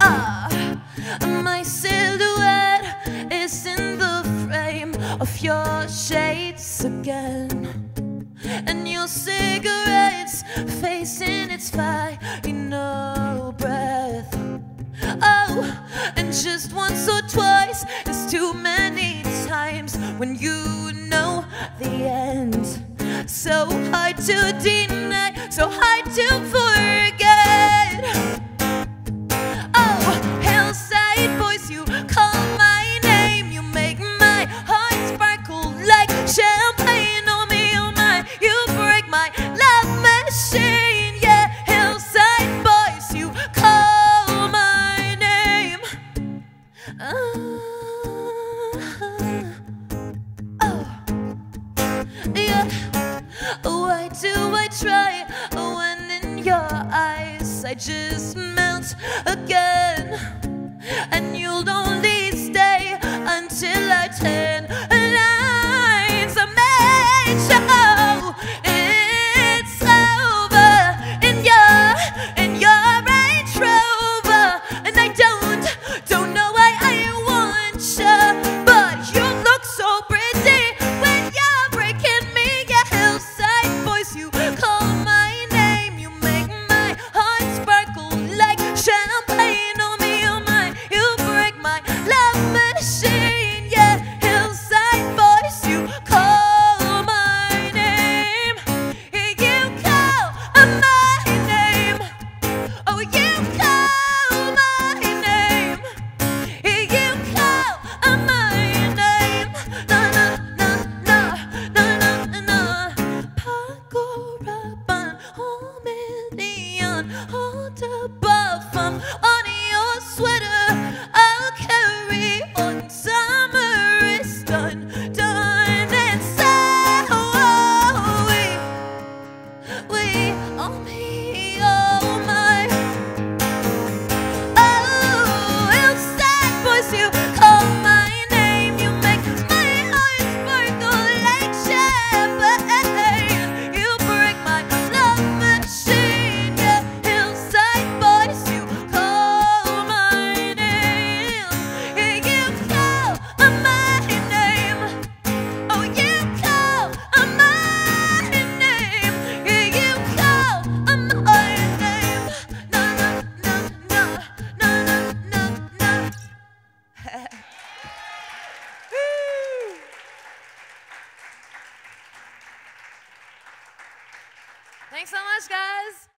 Ah! of your shades again, and your cigarettes facing its final breath. Oh, and just once or twice is too many times when you know the end. So hard to deny, so hard to forget. Oh, hillside boys, you call my name, you make my heart sparkle like champagne. Oh me, oh my, you break my love machine. Yeah, hillside boys, you call my name. Uh, oh, yeah. Why do I try I just melt again? And you'll only stay until I turn lines I made sure it's over in your in your Range Rover, and I don't don't know why I want you, but you look so pretty when you're breaking me. Yeah, hillside boys, you call oh me, Thanks so much, guys.